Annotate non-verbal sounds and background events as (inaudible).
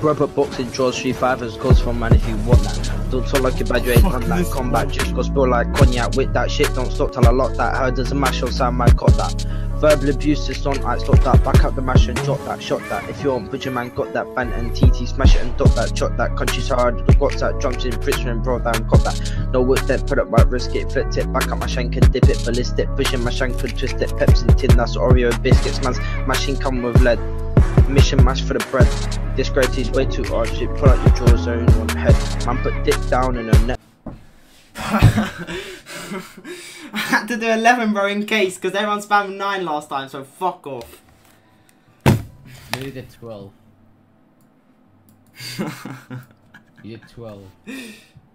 Rubber boxing draws three fivers, goes for man if you want that. Don't talk like a bad you ain't on that combat. Just go spill like cognac with that shit. Don't stop till I lock that. Heard there's a mash outside my caught that. Verbal abuse is on, I stop that. Back up the mash and drop that, shot that. If you want, Butcher man got that. Ban and TT smash it and dot that, shot that. Country so hard, the got that. Drums in Richmond, bro, down, got that. No work then, put up my risk it, flipped it. Back up my shank and dip it, ballistic. Pushing my shank and twist it. Peps and tin, that's Oreo biscuits, man's mashing come with lead. Mission mash for the bread. This grade is way too hard. Shit, pull out your drawers, zone on one head. Man, put dick down in a net. (laughs) I had to do 11 bro in case because everyone spammed 9 last time so fuck off. You did 12. (laughs) you did 12. (laughs)